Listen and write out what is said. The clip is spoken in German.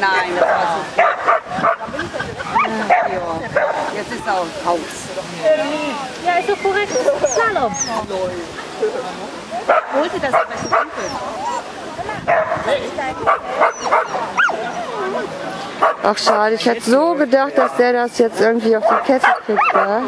Nein, das war zu ja. Jetzt ist auch Haus. Ja, ist doch korrekt. Slalom. Wollte das aber so? Ach schade, ich hätte so gedacht, dass der das jetzt irgendwie auf die Kette kriegt. Ja?